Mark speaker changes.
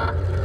Speaker 1: 啊。